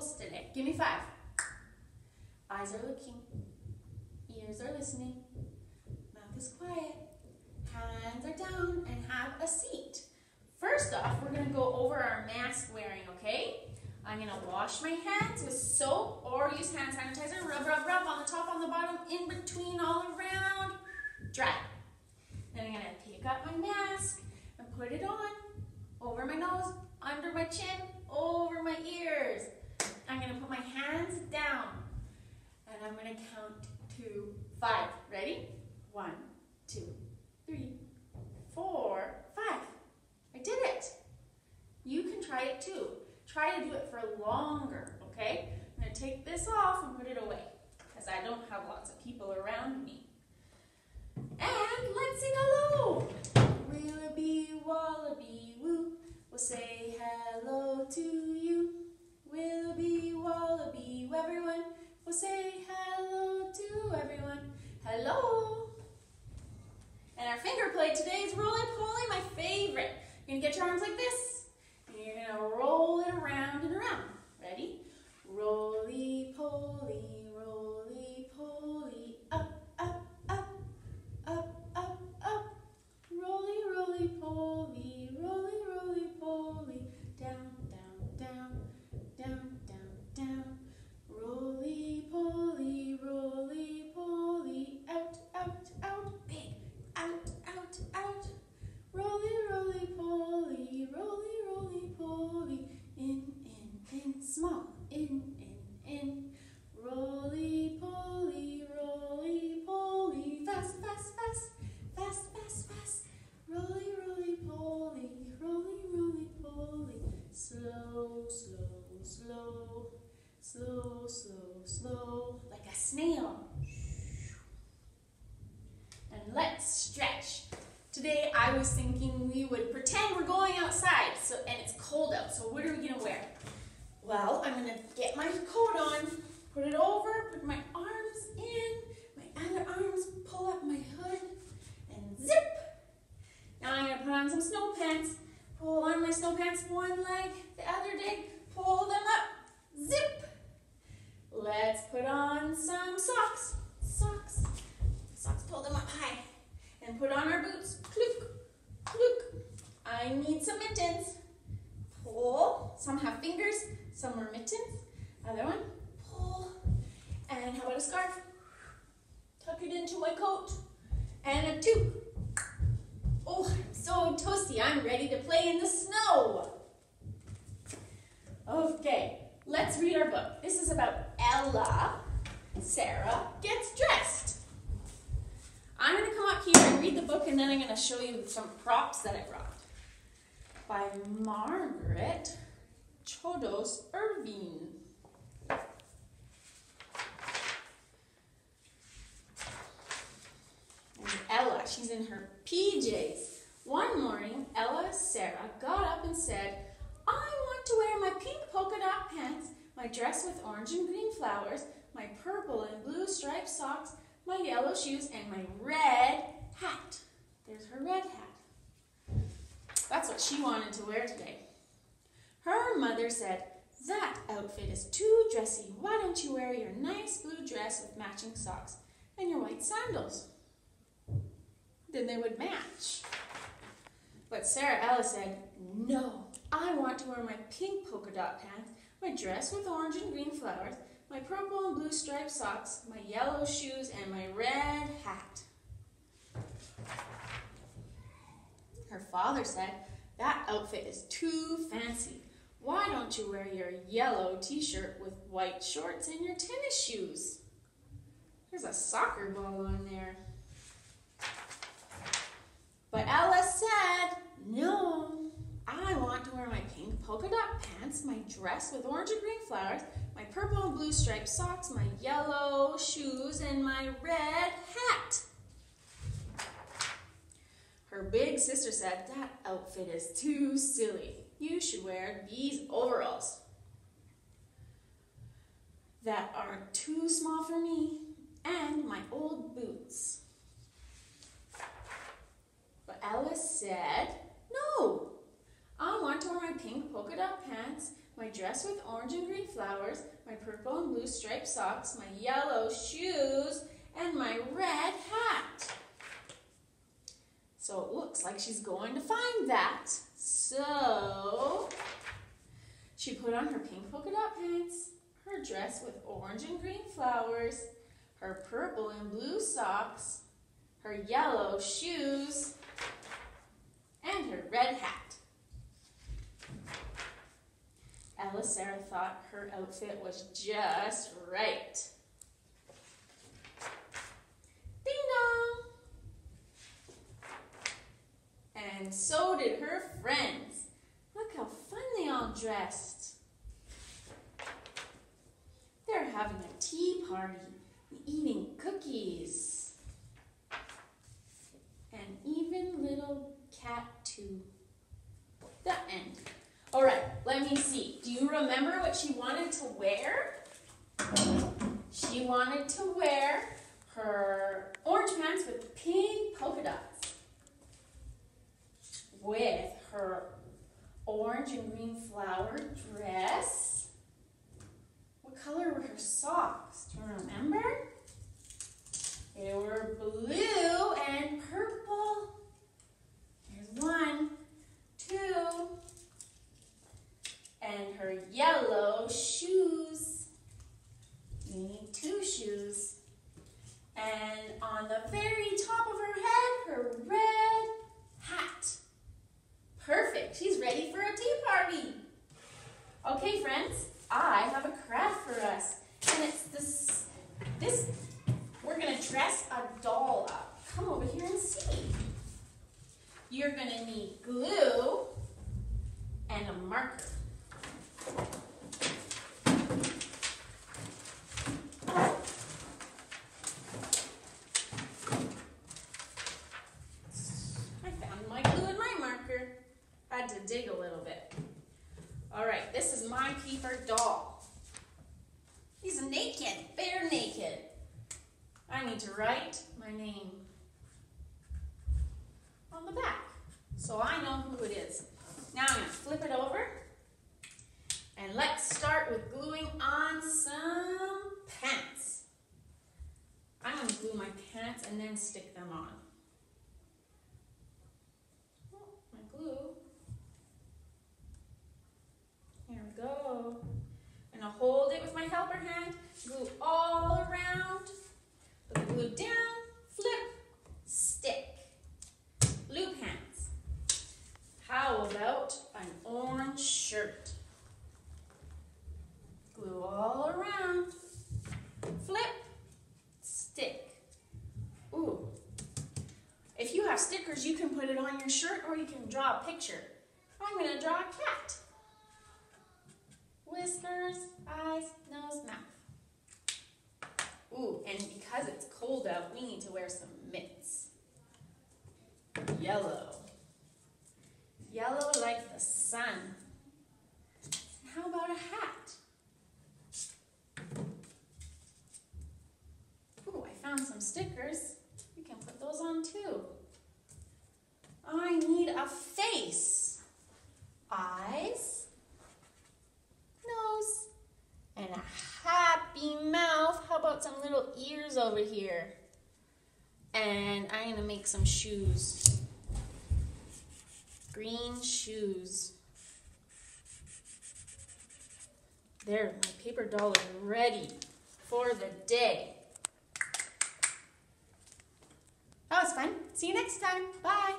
today. Give me five. Eyes are looking, ears are listening, mouth is quiet, hands are down, and have a seat. First off, we're gonna go over our mask wearing, okay? I'm gonna wash my hands with soap or use hand sanitizer, rub, rub, rub on the top, on the bottom, in between, all around, dry. Then I'm gonna take up my mask and put it on over my nose, under my chin, over my ears. I'm gonna put my hands down I'm gonna count to five. Ready? One, two, three, four, five. I did it. You can try it too. Try to do it for longer, okay? I'm gonna take this off and put it away because I don't have lots of people around me. And let's sing hello. Willoughby, wallaby, woo. We'll say hello to you. Willoughby, wallaby, everyone. We'll say hello to everyone. Hello. And our finger play today is roly poly, my favorite. You're gonna get your arms like this. And you're gonna roll it around and around. Ready? Roly Well, I'm gonna get my coat on, put it over, put my arms in, my other arms pull up my hood, and zip. Now I'm gonna put on some snow pants. Pull on my snow pants one leg, the other leg, pull them up, zip. Let's put on some socks. Socks. Socks, pull them up high. And put on our boots. Kluk, kluk. I need some mittens. Pull. Some have fingers, some are mittens. Other one. Pull. And how about a scarf? Tuck it into my coat. And a tube. Oh, I'm so toasty. I'm ready to play in the snow. Okay, let's read our book. This is about Ella. Sarah gets dressed. I'm going to come up here and read the book, and then I'm going to show you some props that I brought. By Margaret Chodos Irvine. And Ella, she's in her PJs. One morning, Ella Sarah got up and said, I want to wear my pink polka dot pants, my dress with orange and green flowers, my purple and blue striped socks, my yellow shoes, and my red hat. There's her red hat. That's what she wanted to wear today. Her mother said, That outfit is too dressy. Why don't you wear your nice blue dress with matching socks and your white sandals? Then they would match. But Sarah Ella said, No, I want to wear my pink polka dot pants, my dress with orange and green flowers, my purple and blue striped socks, my yellow shoes, and my red hat. Her father said, That outfit is too fancy. Why don't you wear your yellow t shirt with white shorts and your tennis shoes? There's a soccer ball on there. But Ella said, No, I want to wear my pink polka dot pants, my dress with orange and green flowers, my purple and blue striped socks, my yellow shoes, and my red hat. Her big sister said, That outfit is too silly. You should wear these overalls that are too small for me and my old boots. But Alice said, No, I want to wear my pink polka dot pants, my dress with orange and green flowers, my purple and blue striped socks, my yellow shoes, and my red hat. Looks like she's going to find that. So she put on her pink polka dot pants, her dress with orange and green flowers, her purple and blue socks, her yellow shoes, and her red hat. Ella Sarah thought her outfit was just right. Ding dong! And so did her friends. Look how fun they all dressed. They're having a tea party, eating cookies, and even little cat too. the end. All right, let me see. Do you remember what she wanted to wear? She wanted to wear her orange pants with pink polka dots with her orange and green flower dress. What color were her socks? Do you remember? They were blue and purple. Here's one, two, and her yellow shoes. You need two shoes. And on the very top of her head, her red hat. Perfect. She's ready for a tea party. Okay, friends, I have a craft for us. And it's this, this, we're going to dress a doll up. Come over here and see. You're going to need glue and a marker. I found my glue and my marker. I had to dig a little bit. All right, this is my paper doll. He's naked, bare naked. I need to write my name on the back so I know who it is. Now I'm going to flip it over and let's start with gluing on some pants. I'm going to glue my pants and then stick them on. Oh, my glue. Here we go. I'm going to hold it with my helper hand, glue all around, put the glue down, flip, stick. Blue pants. How about an orange shirt? Glue all around, flip, stick. Ooh. If you have stickers, you can put it on your shirt or you can draw a picture. I'm going to draw a cat. Whiskers, eyes, nose, mouth. Ooh, and because it's cold out, we need to wear some mitts. Yellow. Yellow like the sun. How about a hat? Ooh, I found some stickers. We can put those on too. I need a face. Eyes, nose, and a happy mouth. How about some little ears over here? And I'm gonna make some shoes. Green shoes. There, my paper doll is ready for the day. That was fun. See you next time. Bye.